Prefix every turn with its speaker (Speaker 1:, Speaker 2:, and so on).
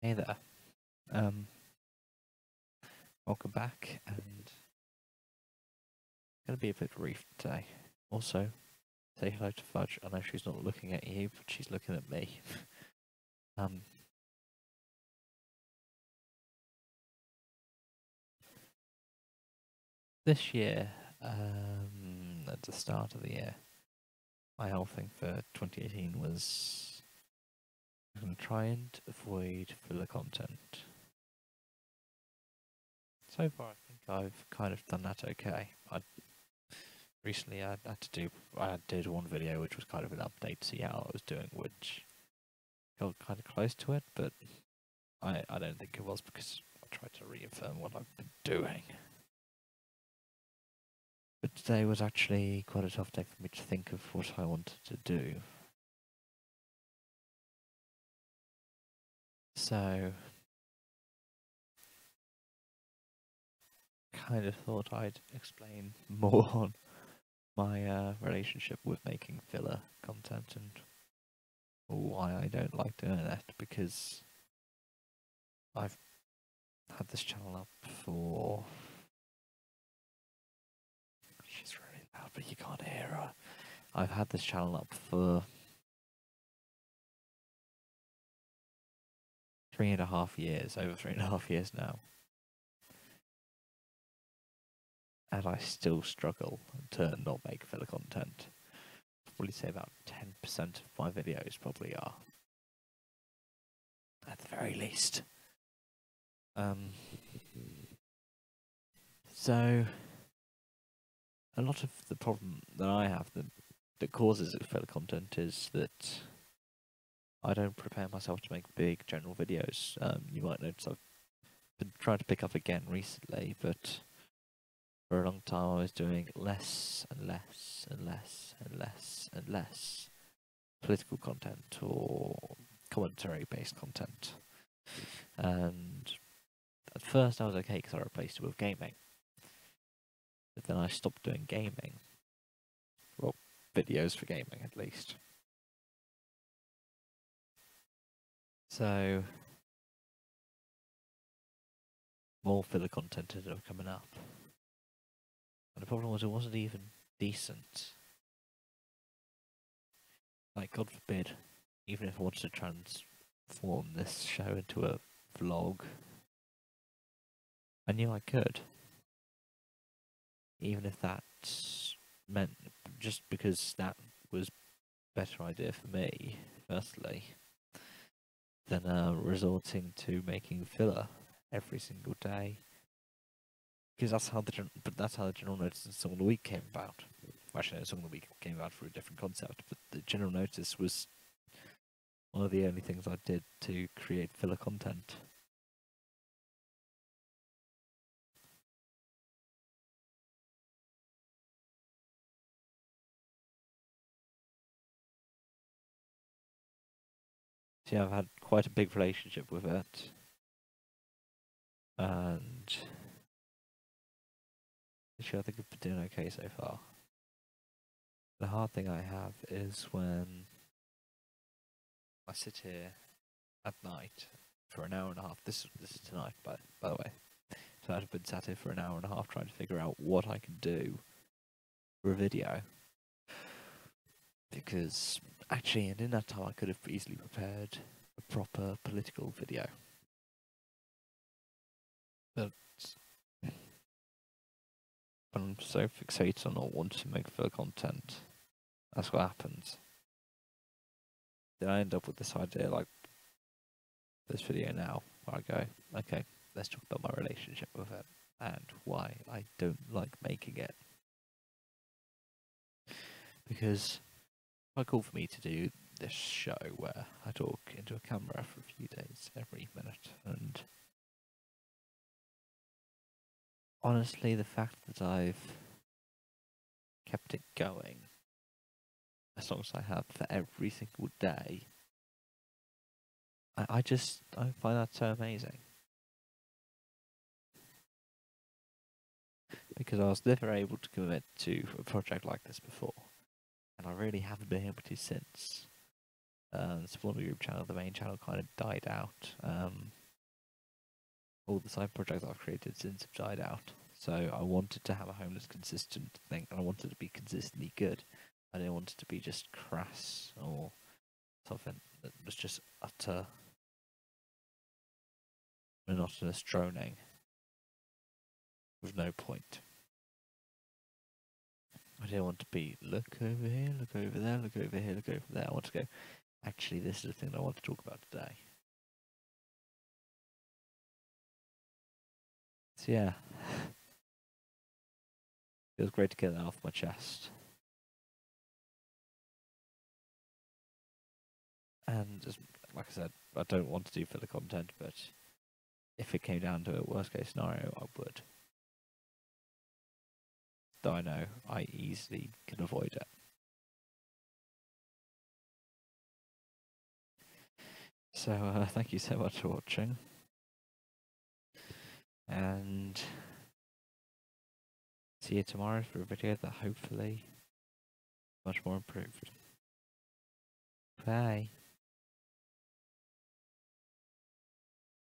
Speaker 1: Hey there. Um, welcome back, and gonna be a bit brief today. Also, say hello to Fudge. I know she's not looking at you, but she's looking at me. um, this year, um, at the start of the year, my whole thing for 2018 was I'm to try and avoid filler content. So far, I think I've kind of done that okay. I recently I had to do I did one video which was kind of an update to see how I was doing, which got kind of close to it, but I I don't think it was because I tried to reaffirm what I've been doing. But today was actually quite a tough day for me to think of what I wanted to do. So, kind of thought I'd explain more on my uh, relationship with making filler content and why I don't like doing that because I've had this channel up for she's really loud but you can't hear her. I've had this channel up for three and a half years, over three and a half years now. And I still struggle to not make filler content. Probably say about 10% of my videos probably are. At the very least. Um, so, a lot of the problem that I have that, that causes filler content is that I don't prepare myself to make big general videos. Um, you might notice I've been trying to pick up again recently, but for a long time I was doing less and less and less and less and less political content or commentary based content. And at first I was okay because I replaced it with gaming. But then I stopped doing gaming. Well, videos for gaming at least. So, more filler content ended up coming up. And the problem was it wasn't even decent. Like, God forbid, even if I wanted to transform this show into a vlog, I knew I could. Even if that meant, just because that was a better idea for me, firstly than uh, resorting to making filler every single day. Because that's how the but that's how the general notice and song of the week came about. Actually, no, song of the week came about for a different concept, but the general notice was one of the only things I did to create filler content. Yeah, I've had quite a big relationship with it. And actually I think I've been doing okay so far. The hard thing I have is when I sit here at night for an hour and a half. This this is tonight, by by the way. So I've been sat here for an hour and a half trying to figure out what I can do for a video. Because actually, and in that time, I could have easily prepared a proper political video. But I'm so fixated on not wanting to make filler content. That's what happens. Then I end up with this idea like this video now, where I go, okay, let's talk about my relationship with it and why I don't like making it. Because quite cool for me to do this show where I talk into a camera for a few days every minute and honestly the fact that I've kept it going as long as I have for every single day I, I just I find that so amazing. Because I was never able to commit to a project like this before I really haven't been able to since. uh, the Spawning Group channel, the main channel kind of died out. Um, all the side projects I've created since have died out. So I wanted to have a homeless consistent thing, and I wanted to be consistently good. I didn't want it to be just crass or something that was just utter monotonous droning with no point. I don't want to be look over here, look over there, look over here, look over there. I want to go. Actually, this is the thing I want to talk about today. So yeah, feels great to get that off my chest. And just like I said, I don't want to do filler content, but if it came down to a worst case scenario, I would. Though I know I easily can avoid it. So uh, thank you so much for watching. And see you tomorrow for a video that hopefully much more improved. Bye.